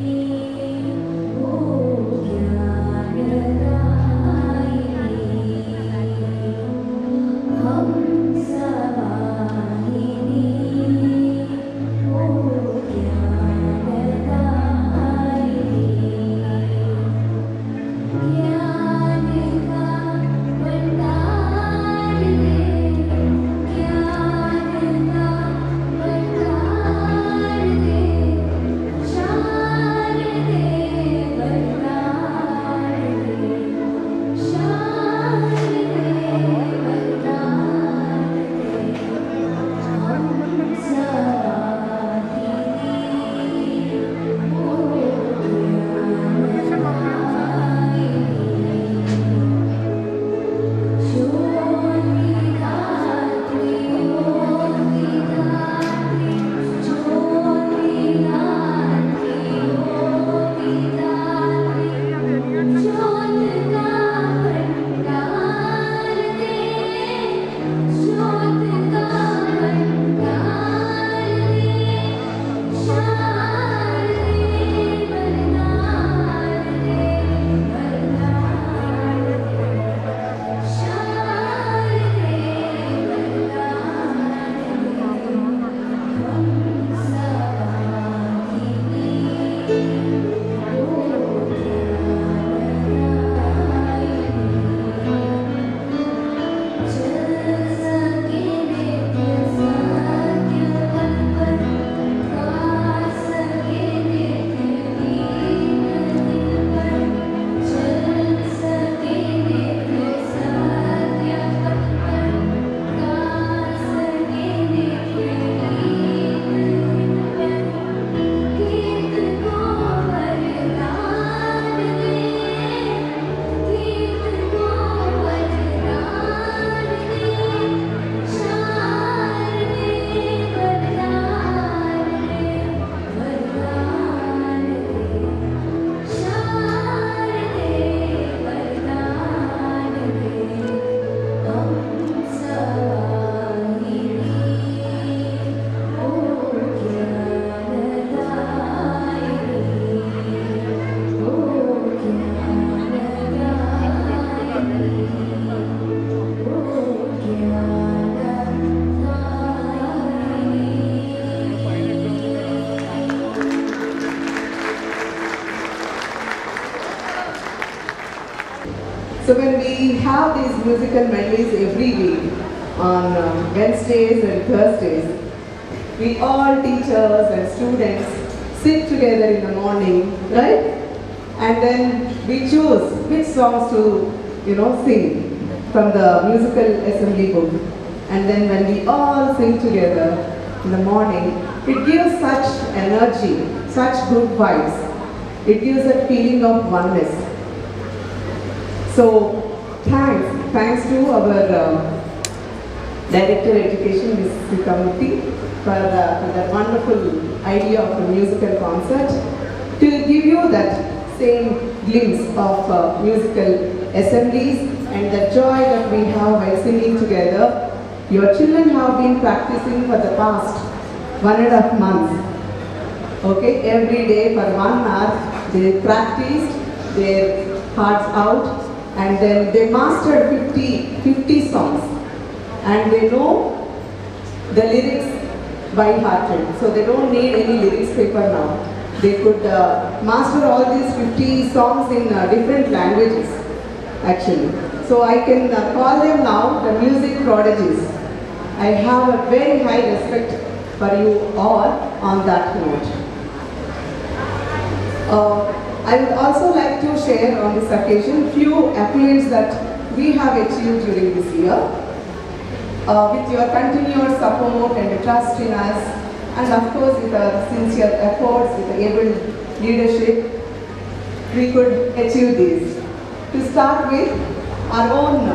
So have these musical medleys every week on uh, Wednesdays and Thursdays, we all teachers and students sit together in the morning, right? And then we choose which songs to, you know, sing from the musical assembly book. And then when we all sing together in the morning, it gives such energy, such good vibes. It gives a feeling of oneness. So thanks, to our uh, Director Education, Ms. Sita Murthy, for, uh, for that wonderful idea of a musical concert to give you that same glimpse of uh, musical assemblies and the joy that we have while singing together. Your children have been practicing for the past one and a half months. Okay, every day for one hour they practiced their hearts out and then they mastered 50, 50 songs and they know the lyrics by heart. So they don't need any lyrics paper now. They could uh, master all these 50 songs in uh, different languages actually. So I can uh, call them now the music prodigies. I have a very high respect for you all on that note. I would also like to share on this occasion few accolades that we have achieved during this year. Uh, with your continued support and trust in us, and of course with our sincere efforts, with able leadership, we could achieve this. To start with, our own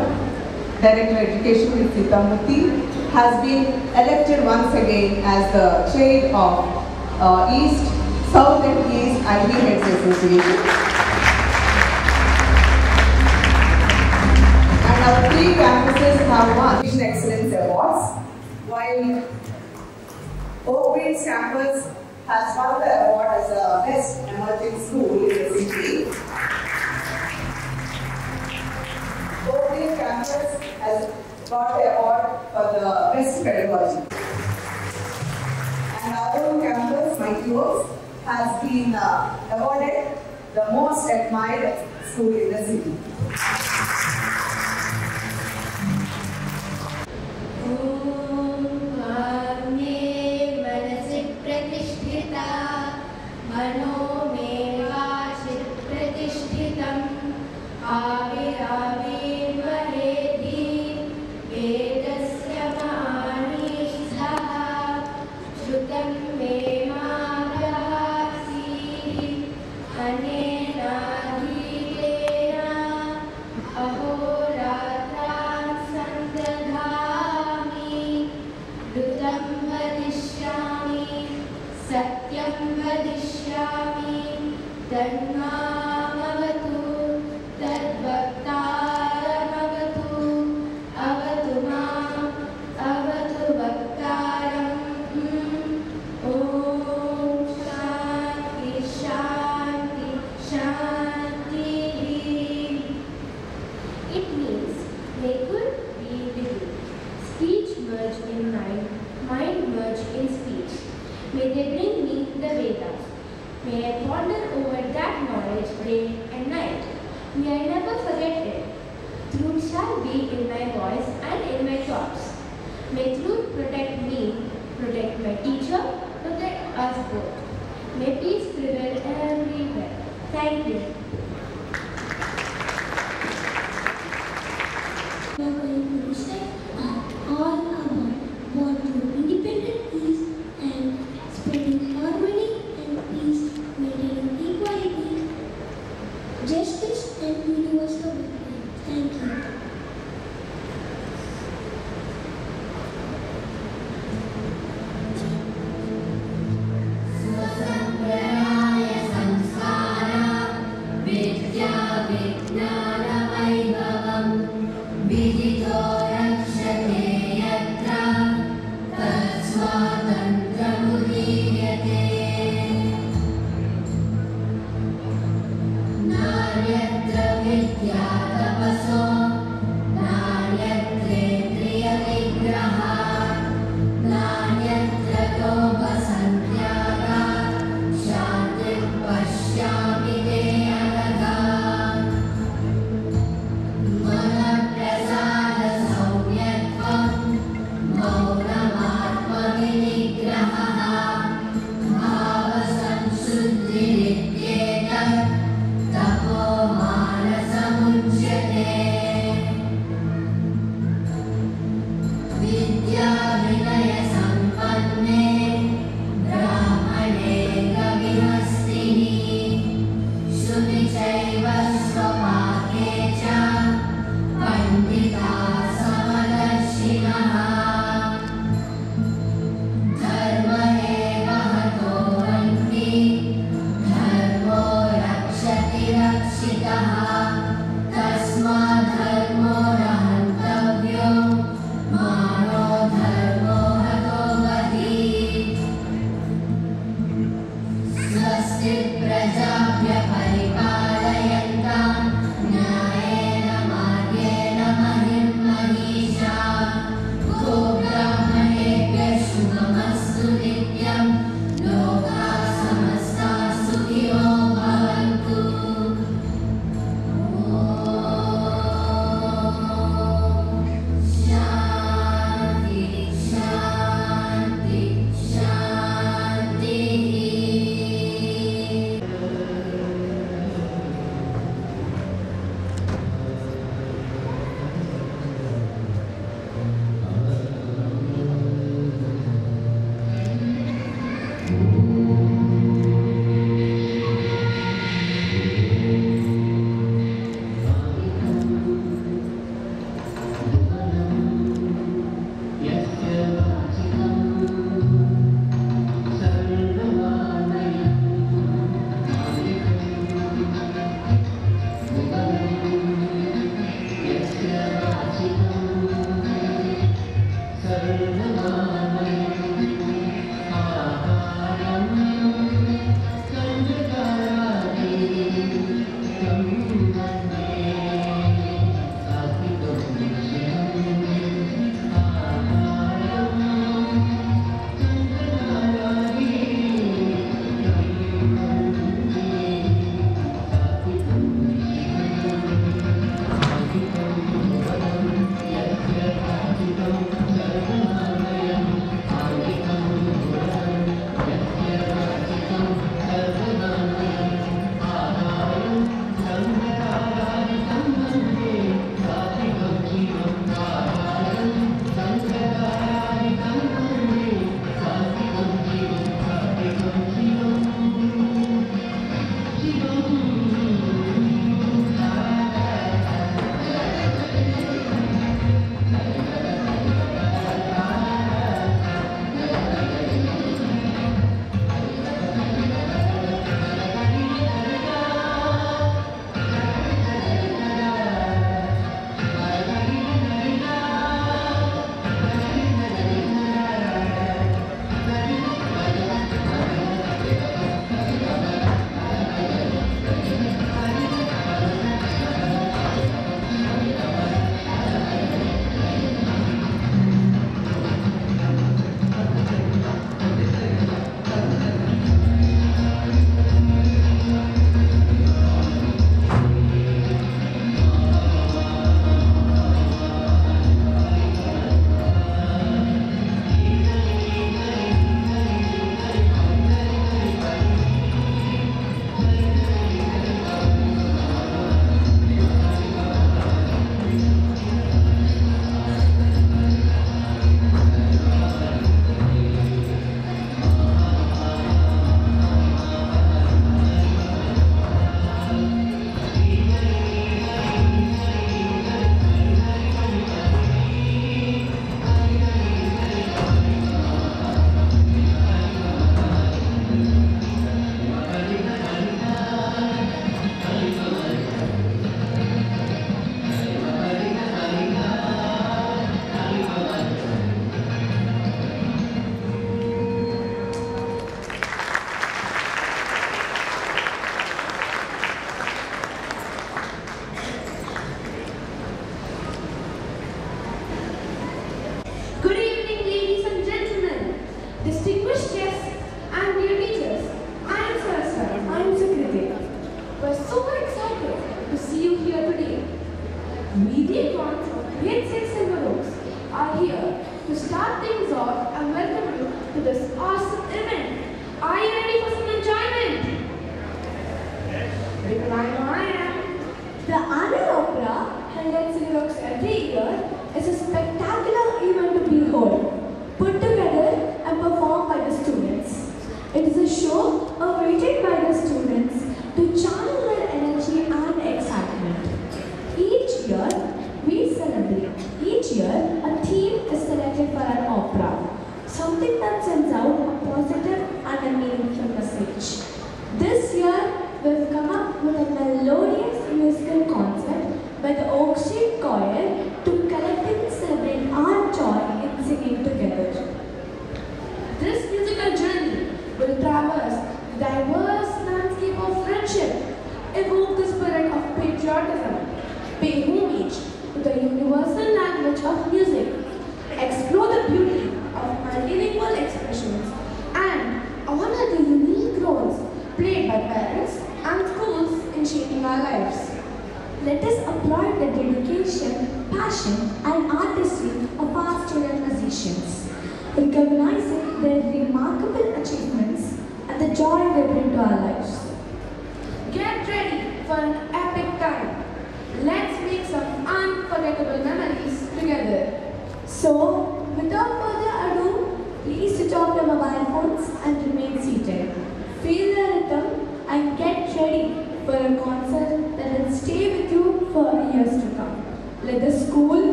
Director Education. Sita Murthy, has been elected once again as the chair of uh, East, South and East IB Heads Association. And our three campuses have won Education Excellence Awards, while Oak Winds campus has won the award as the best emerging school in the city. Campus has got the award for the best pedagogy. And our own campus, Mighty Oaks, has been uh, awarded the most admired school in the city.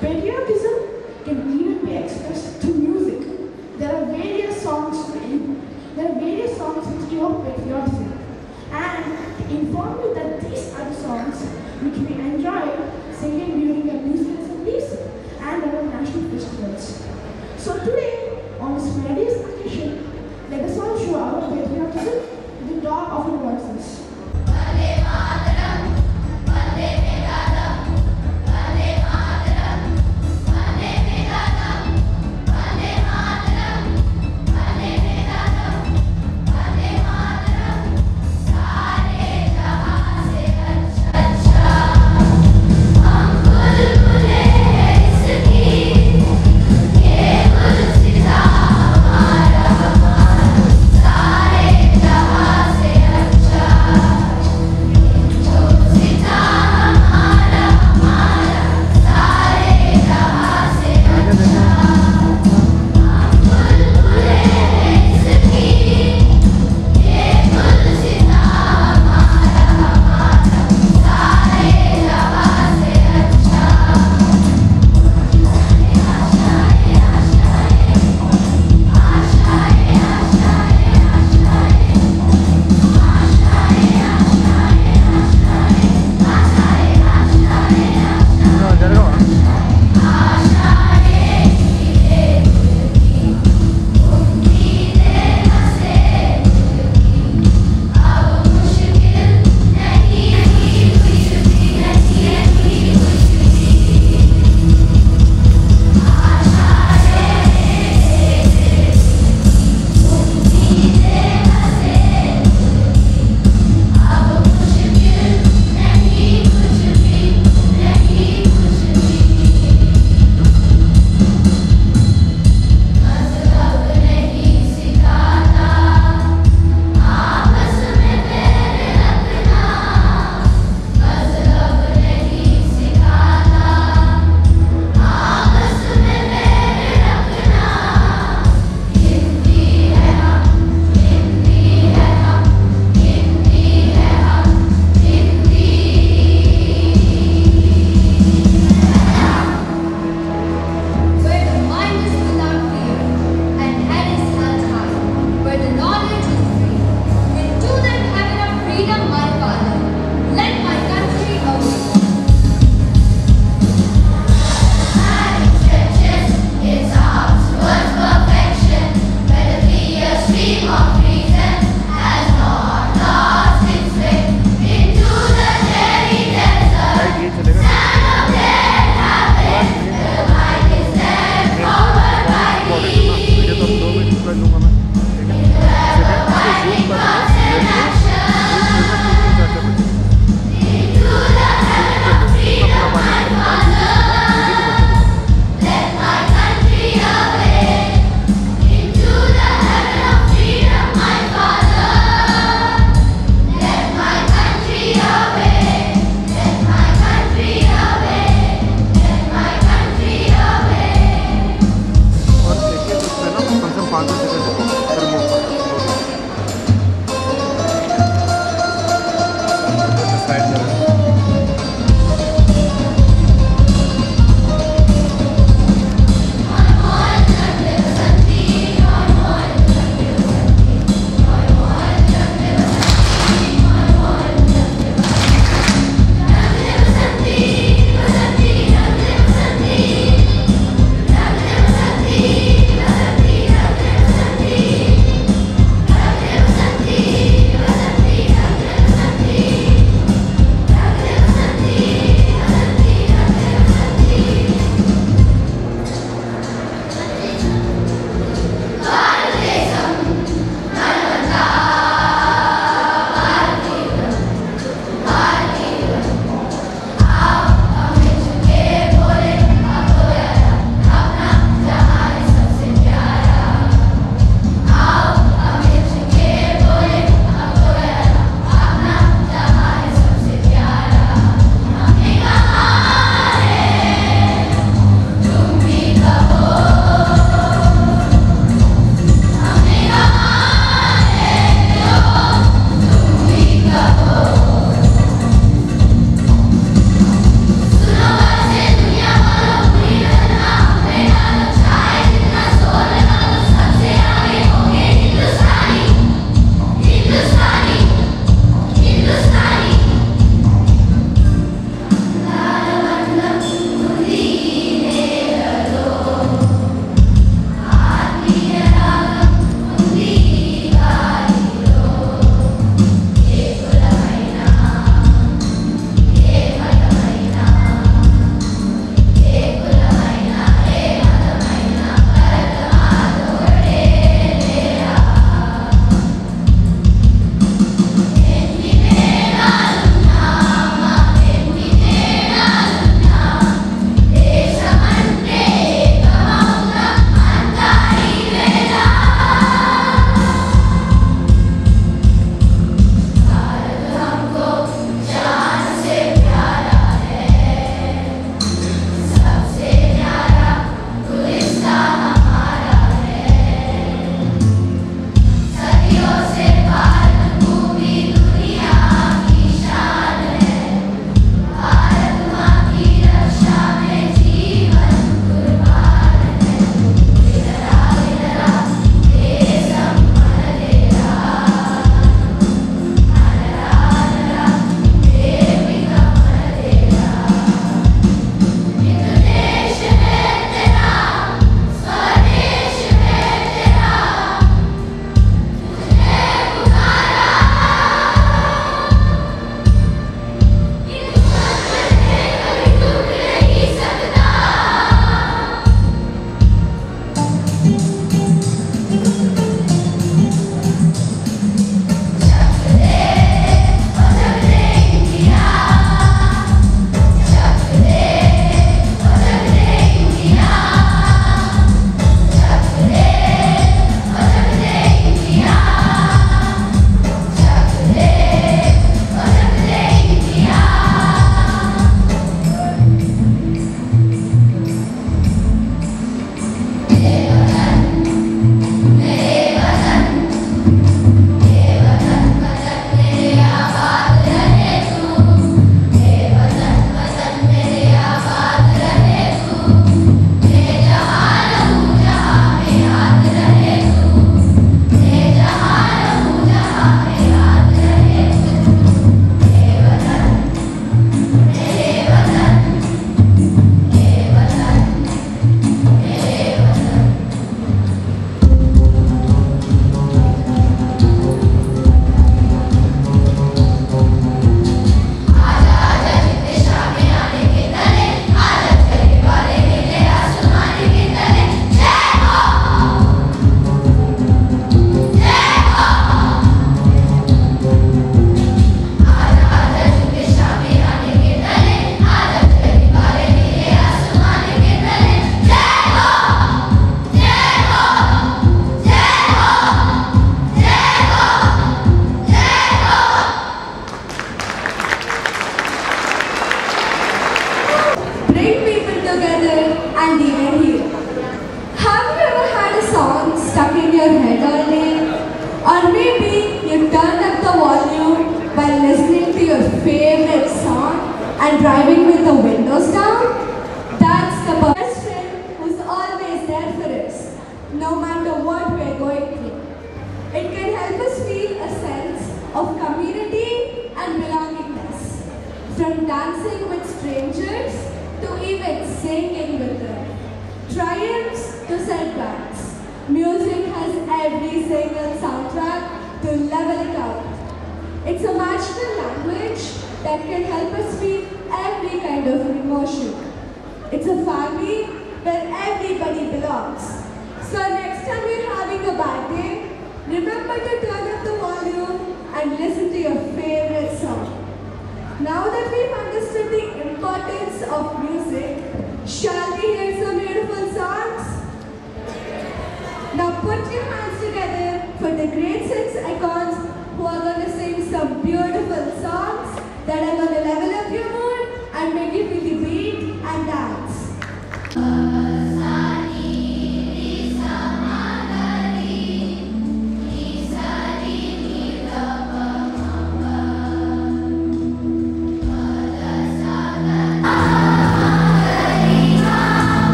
Patriotism can even be expressed through music. There are various songs there are various songs which evoke patriotism. And inform you that these are the songs which we enjoy singing during our musical assemblies and our national festivals. So today,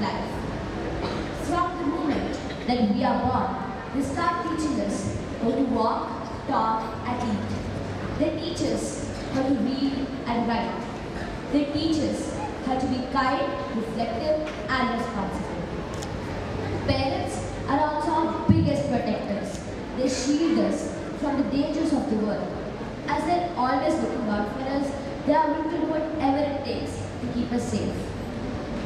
life. From the moment that we are born, they start teaching us how to walk, talk, and eat. They teach us how to read and write. They teach us how to be kind, reflective, and responsible. Parents are also our biggest protectors. They shield us from the dangers of the world. As they're always looking out for us, they are willing to do whatever it takes to keep us safe.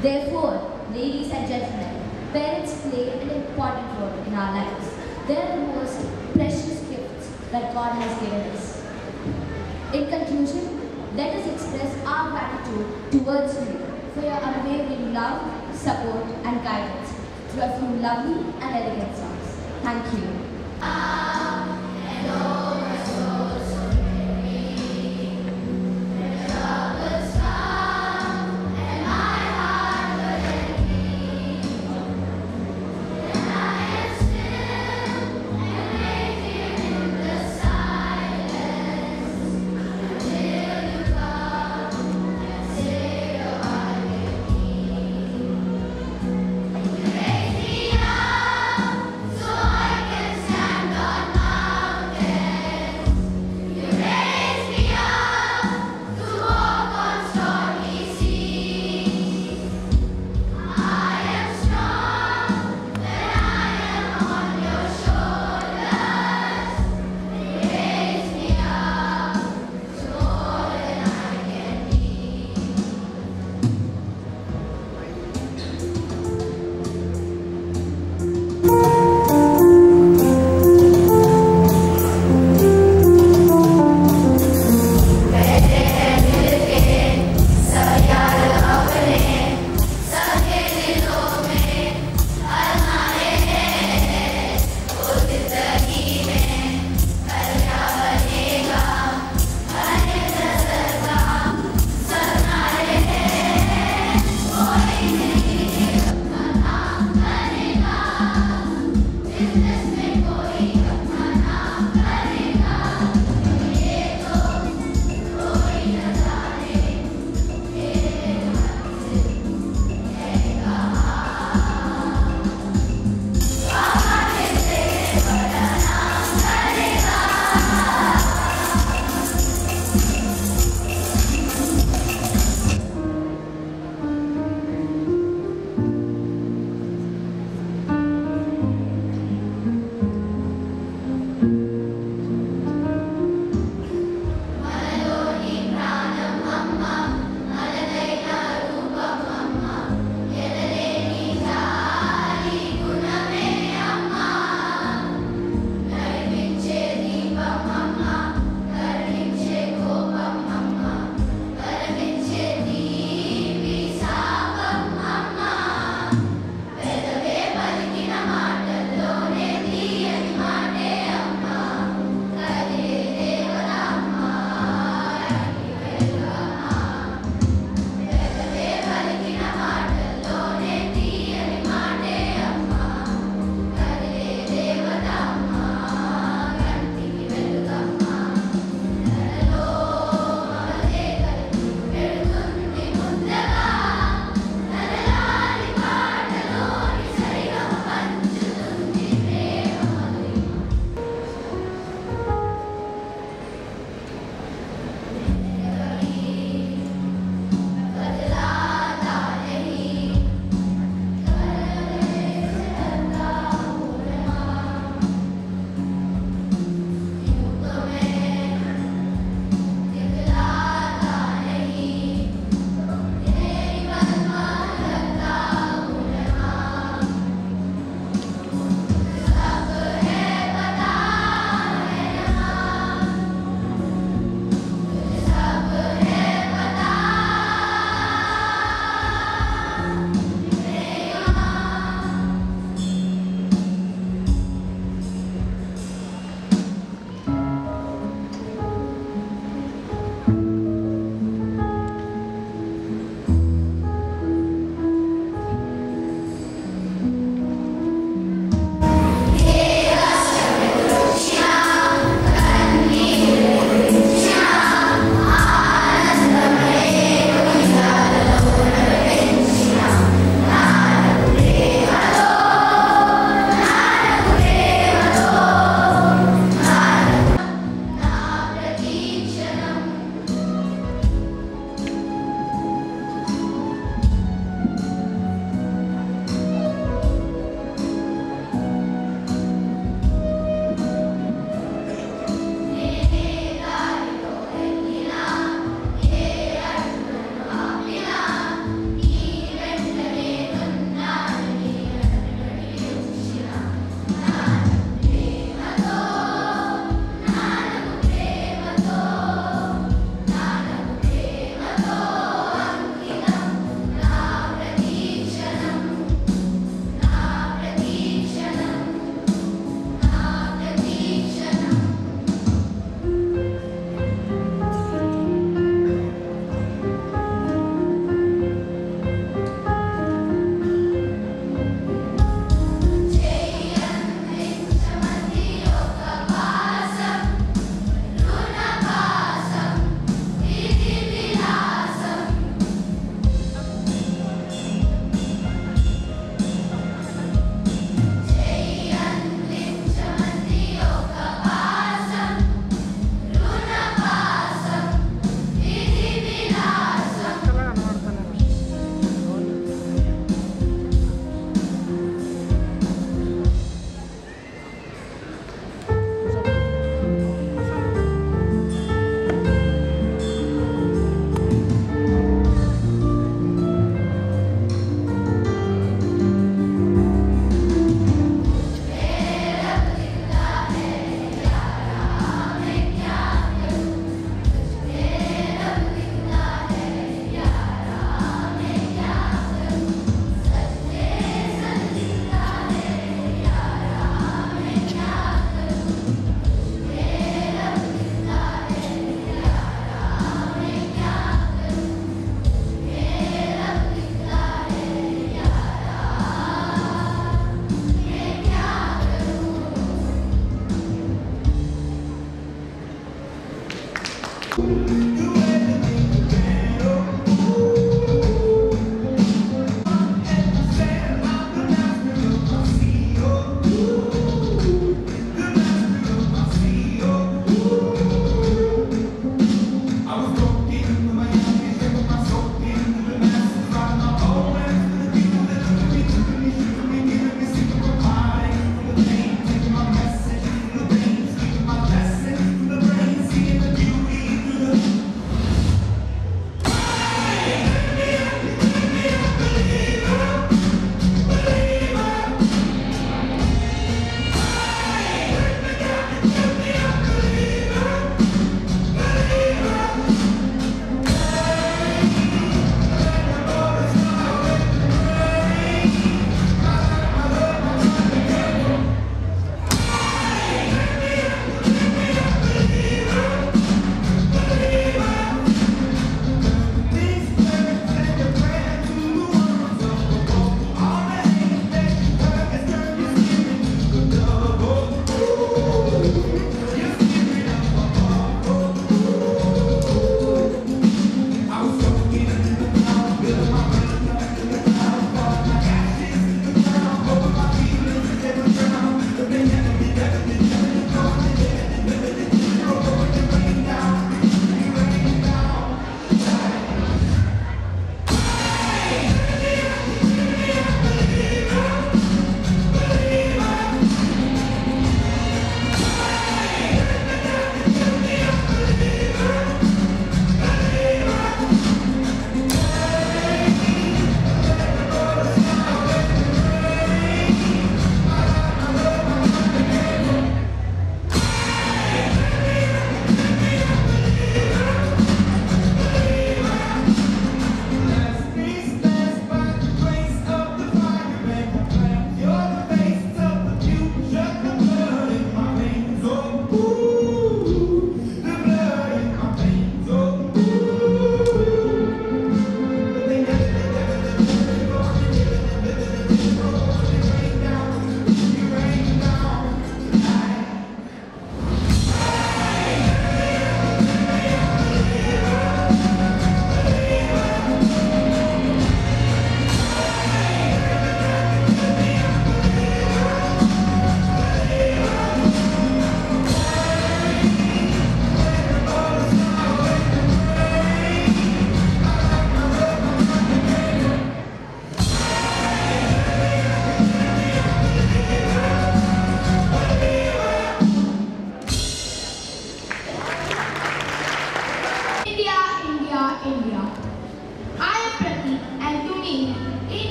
Therefore, ladies and gentlemen, parents play an important role in our lives. They are the most precious gifts that God has given us. In conclusion, let us express our gratitude towards you for your unwavering love, support, and guidance through a few lovely and elegant songs. Thank you.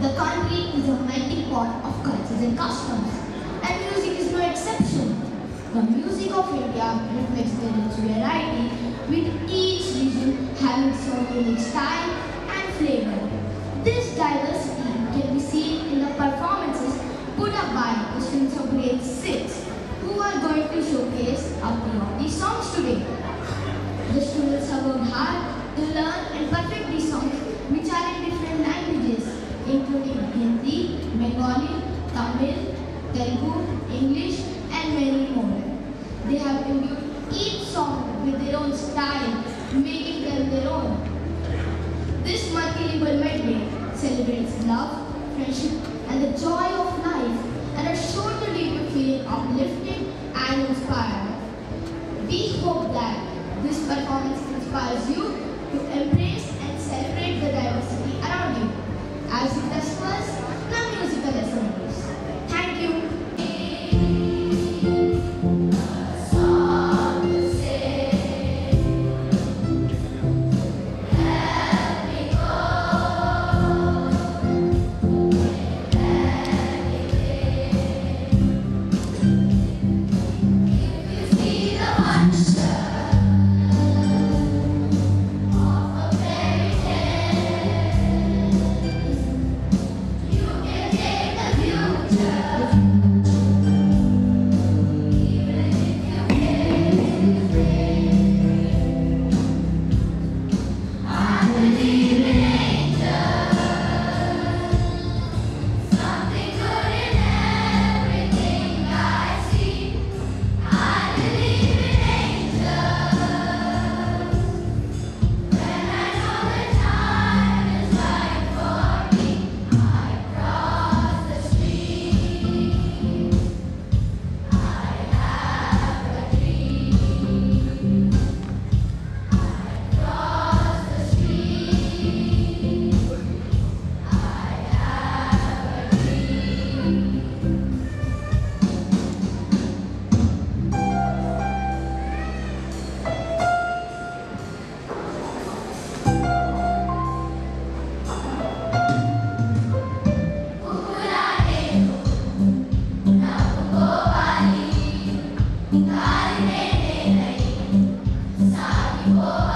The country is a melting pot of cultures and customs, and music is no exception. The music of India reflects the rich variety, with each region having its own unique style and flavor. This diversity can be seen in the performances put up by the students of grade 6 who are going to showcase a few of these songs today. The students have worked hard to learn and perfect these songs which are in different languages including Hindi, Bengali, Tamil, Telugu, English and many more. They have imbued each song with their own style, making them their own. This multilingual medley celebrates love, friendship, and the joy of life, and are sure to leave you feeling uplifted and inspired. We hope that this performance inspires you to embrace Nurtyamrasa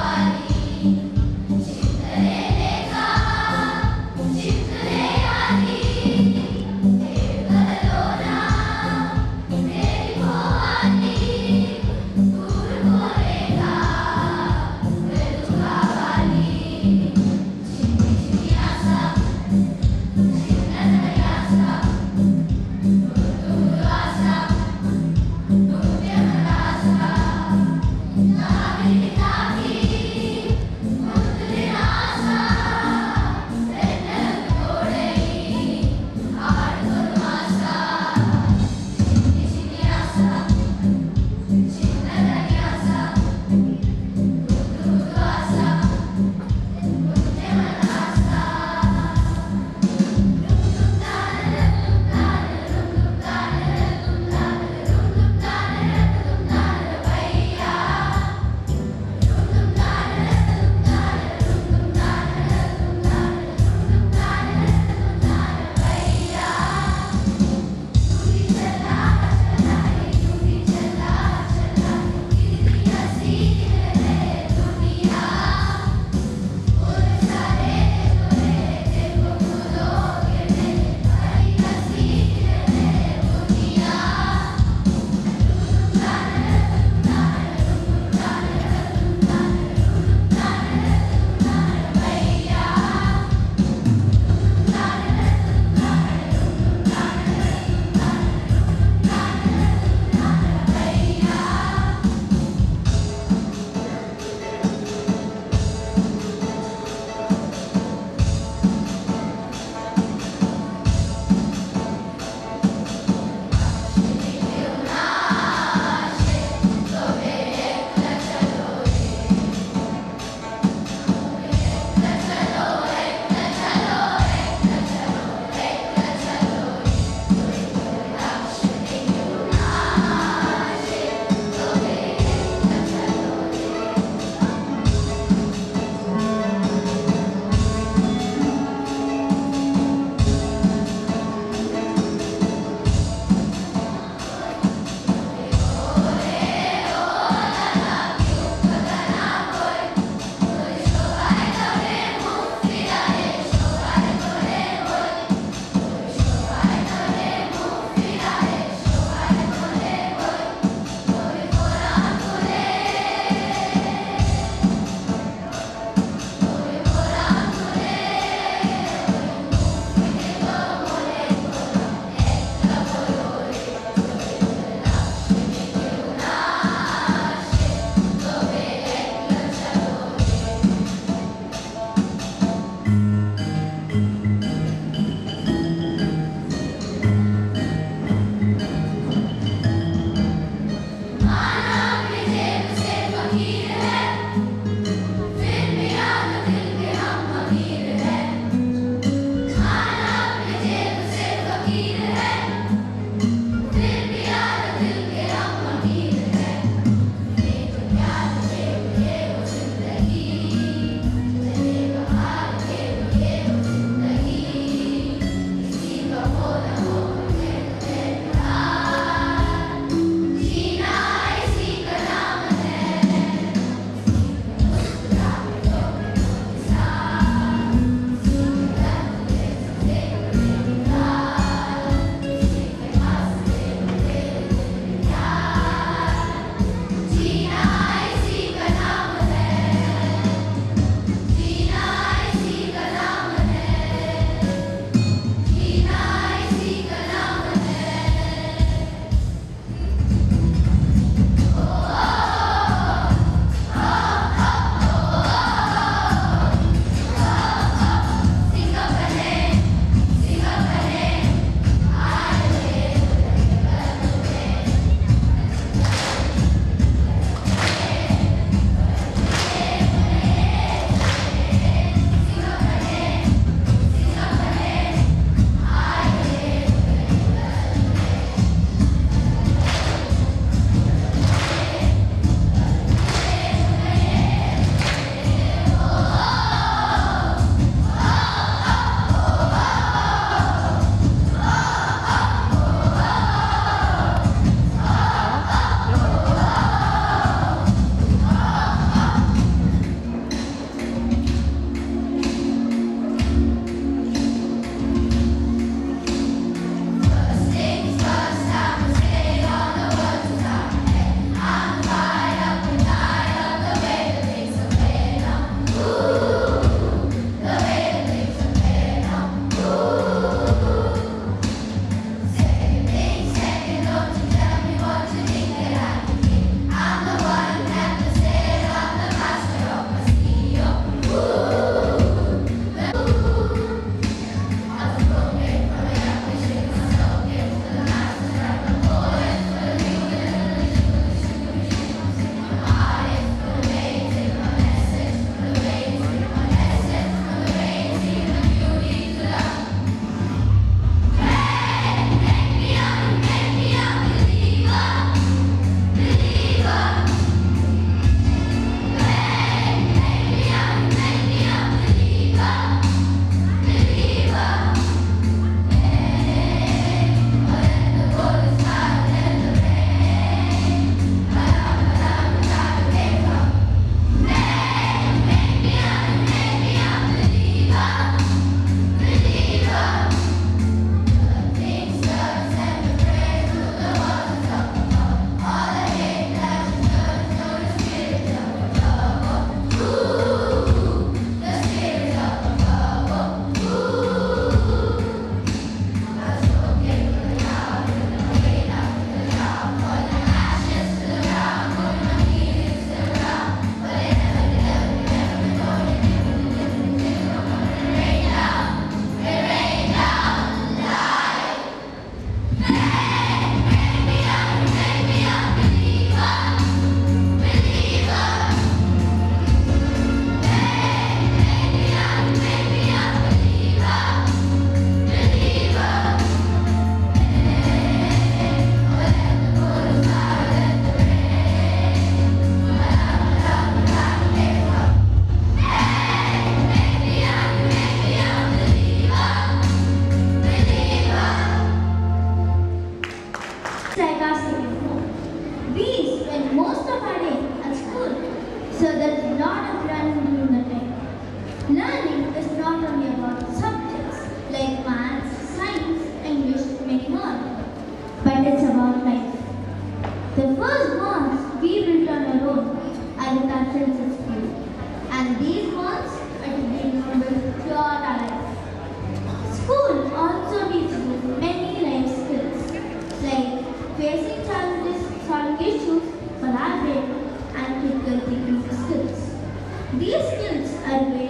skills